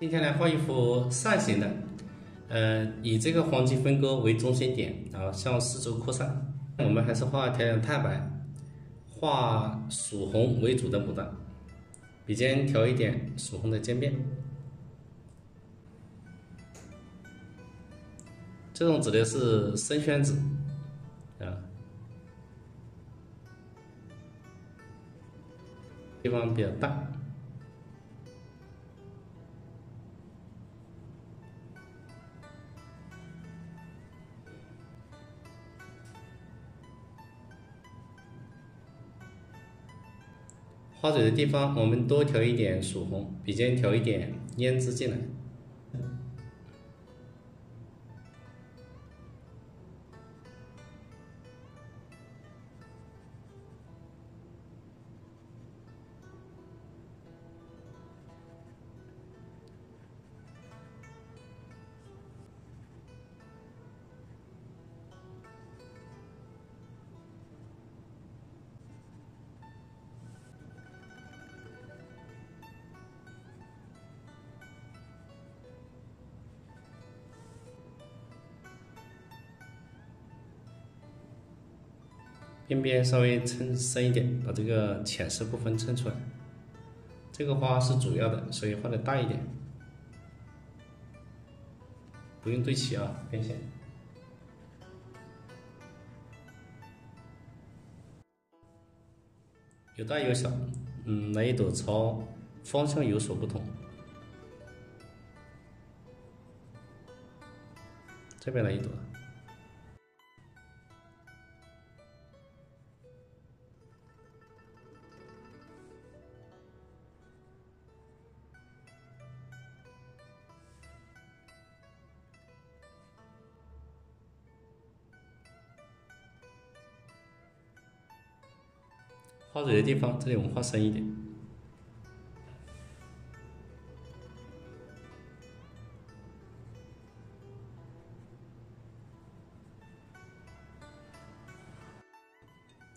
今天来画一幅扇形的，呃，以这个黄金分割为中心点，然后向四周扩散。我们还是画调亮太白，画曙红为主的牡丹，笔尖调一点曙红的渐变。这种指的是生宣纸，啊，地方比较大。花嘴的地方，我们多调一点曙红，笔尖调一点胭脂进来。边边稍微撑深一点，把这个浅色部分撑出来。这个花是主要的，所以画的大一点，不用对齐啊，边线。有大有小，嗯，每一朵朝方向有所不同。这边来一朵。花蕊的地方，这里我们画深一点。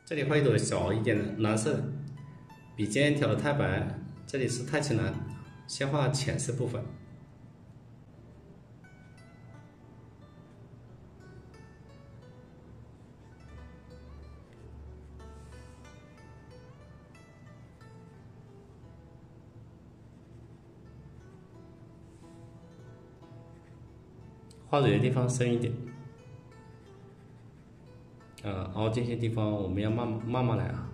这里画一朵小一点的蓝色，笔尖调的太白，这里是太青蓝，先画浅色部分。画嘴的地方深一点，啊，凹这些地方我们要慢慢慢来啊。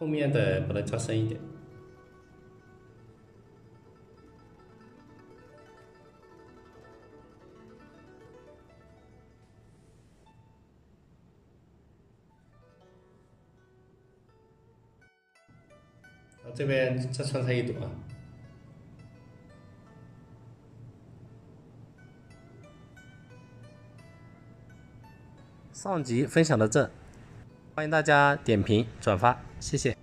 后面的把它加深一点，这边再穿插一朵啊。上集分享到这，欢迎大家点评转发。谢谢。